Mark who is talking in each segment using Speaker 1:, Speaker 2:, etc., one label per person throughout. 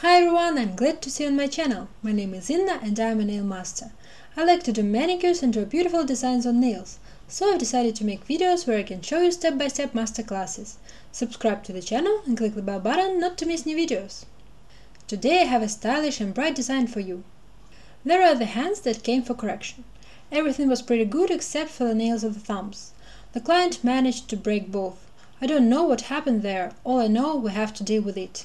Speaker 1: Hi everyone, I'm glad to see you on my channel. My name is Inna and I'm a nail master. I like to do manicures and draw beautiful designs on nails, so I've decided to make videos where I can show you step-by-step -step master classes. Subscribe to the channel and click the bell button not to miss new videos. Today I have a stylish and bright design for you. There are the hands that came for correction. Everything was pretty good except for the nails of the thumbs. The client managed to break both. I don't know what happened there, all I know we have to deal with it.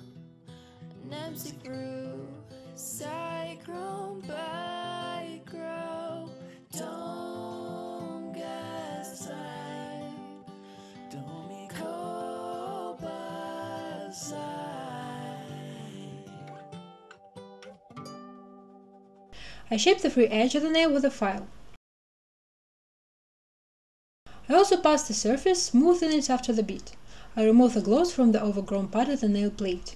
Speaker 1: Dope cyclone I shape the free edge of the nail with a file. I also pass the surface, smoothing it after the beat. I remove the gloss from the overgrown part of the nail plate.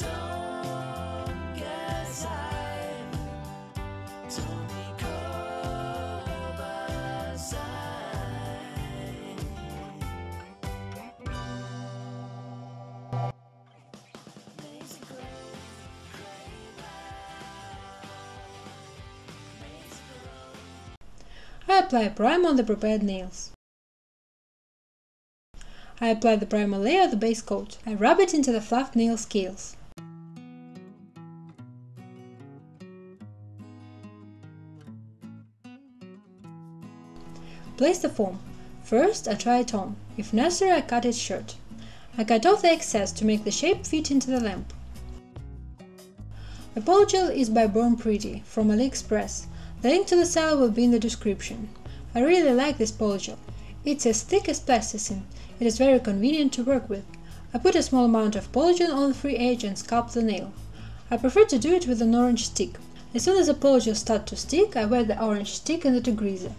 Speaker 1: I apply a primer on the prepared nails. I apply the primer layer of the base coat. I rub it into the fluffed nail scales. Place the foam. First, I try it on. If necessary, I cut it short. I cut off the excess to make the shape fit into the lamp. The polygel is by Born Pretty from AliExpress. The link to the seller will be in the description. I really like this polygel. It's as thick as plasticine. It is very convenient to work with. I put a small amount of polygel on the free edge and sculpt the nail. I prefer to do it with an orange stick. As soon as the polygel starts to stick, I wet the orange stick in the degreaser.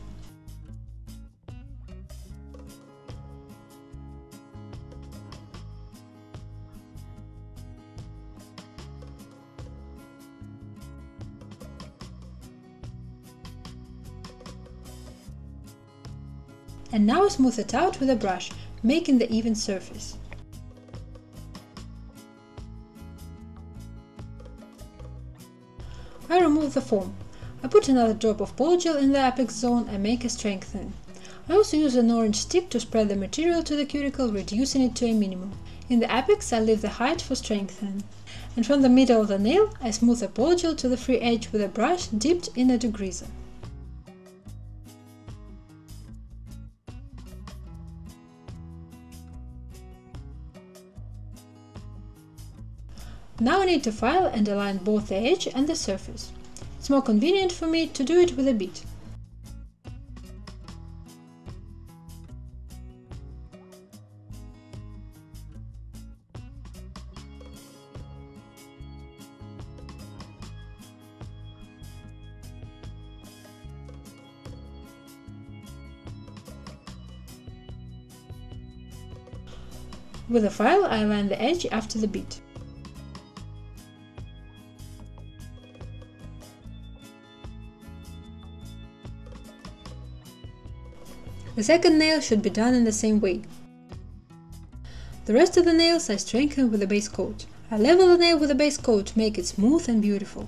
Speaker 1: And now smooth it out with a brush, making the even surface. I remove the foam. I put another drop of polygel in the apex zone and make a strengthening. I also use an orange stick to spread the material to the cuticle, reducing it to a minimum. In the apex I leave the height for strengthening.
Speaker 2: And from the middle of the nail, I smooth a gel to the free edge with a brush dipped in a degreaser. Now I need to file and align both the edge and the surface. It's more convenient for me to do it with a bit. With a file, I align the edge after the bead. The second nail should be done in the same way. The rest of the nails I strengthen with a base coat. I level the nail with a base coat to make it smooth and beautiful.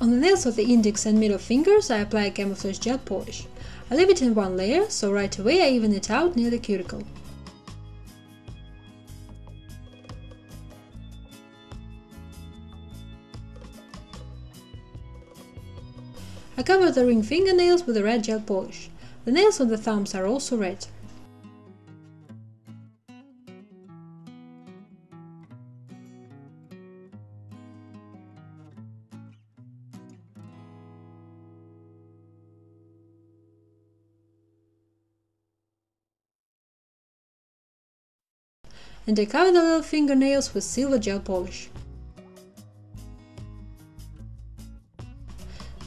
Speaker 2: On the nails of the index and middle fingers I apply a camouflage gel polish. I leave it in one layer, so right away I even it out near the cuticle. I cover the ring fingernails with a red gel polish. The nails on the thumbs are also red. And I cover the little fingernails with silver gel polish.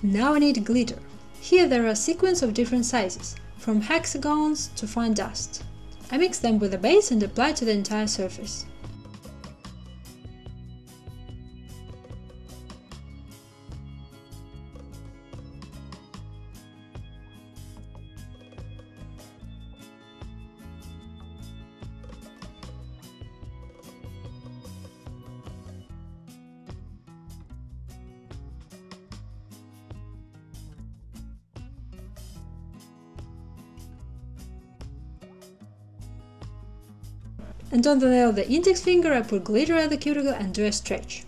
Speaker 2: Now I need glitter. Here there are a sequins of different sizes, from hexagons to fine dust. I mix them with a base and apply to the entire surface. And on the nail of the index finger I put glitter at the cuticle and do a stretch.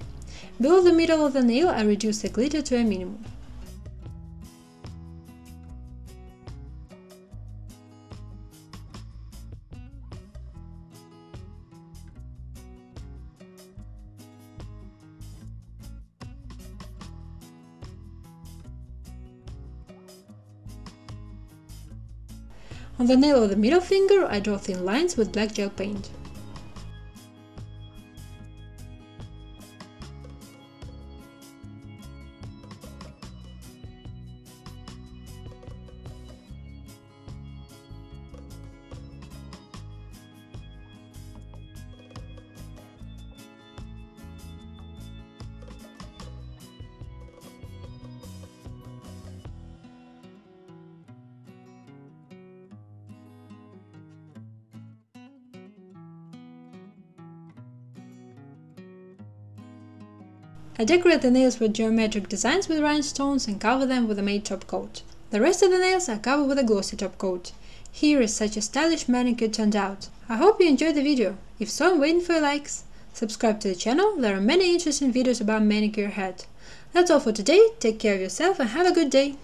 Speaker 2: Below the middle of the nail I reduce the glitter to a minimum. On the nail of the middle finger I draw thin lines with black gel paint. I decorate the nails with geometric designs with rhinestones and cover them with a matte top coat. The rest of the nails I cover with a glossy top coat. Here is such a stylish manicure turned out. I hope you enjoyed the video. If so, I'm waiting for your likes. Subscribe to the channel, there are many interesting videos about manicure head. That's all for today, take care of yourself and have a good day!